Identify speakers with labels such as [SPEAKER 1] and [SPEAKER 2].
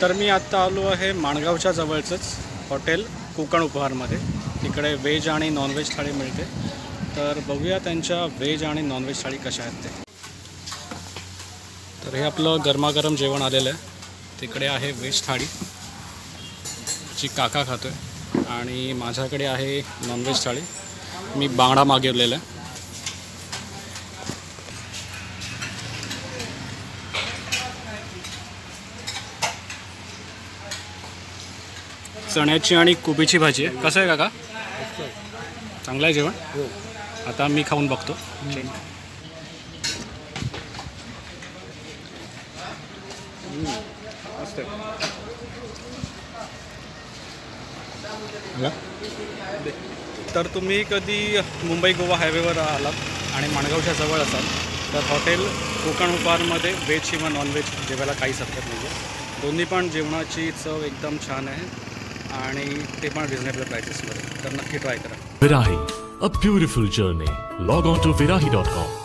[SPEAKER 1] तर मी आत्ता आलो आहे माणगावच्या जवळचंच हॉटेल कोकण उपहारमध्ये. तिकडे व्हेज आणि नॉनव्हेज थाळी मिळते. तर बघूया त्यांच्या व्हेज आणि नॉनव्हेज थाळी कशा आहेत ते. तर हे आपलं गरमागरम जेवण आलेलं आहे. तिकडे आहे व्हेज थाळी जी काका खातोय. आणि माझ्याकडे आहे नॉनव्हेज थाळी. मी बांगडा मागवलेला आहे. चण्याची आणि कोबीची भाजी आहे. कसं आहे काका? चांगलं आहे जेवण? आता मी खाऊन बघतो. तर तुम्ही कधी मुंबई गोवा हायवेवर आलात आणि माणगावच्या जवळ असाल तर हॉटेल कोकण उपहारमध्ये व्हेज किंवा नॉनव्हेज जेवायला काहीच हरकत नाही आहे दोन्ही पण जेवणाची चव एकदम छान आहे. आणि ते पण रिझनेबल प्राइसेसमध्ये तर नक्की ट्राय करा
[SPEAKER 2] Virahi a beautiful journey log on to Virahi dot com